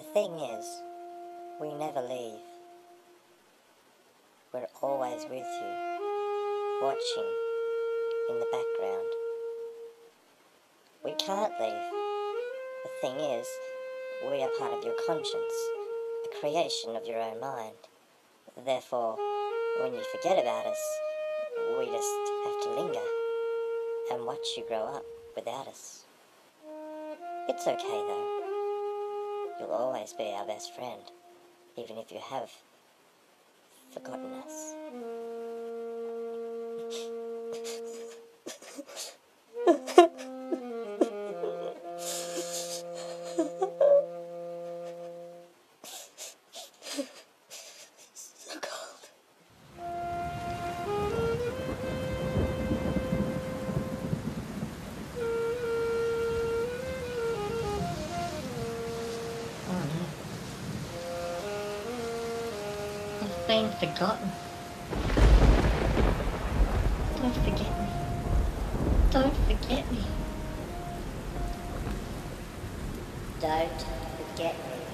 thing is, we never leave. We're always with you, watching in the background. We can't leave. The thing is, we are part of your conscience, a creation of your own mind. Therefore, when you forget about us, we just have to linger and watch you grow up without us. It's okay though. You'll always be our best friend, even if you have forgotten been forgotten. Don't forget me. Don't forget me. Don't forget me.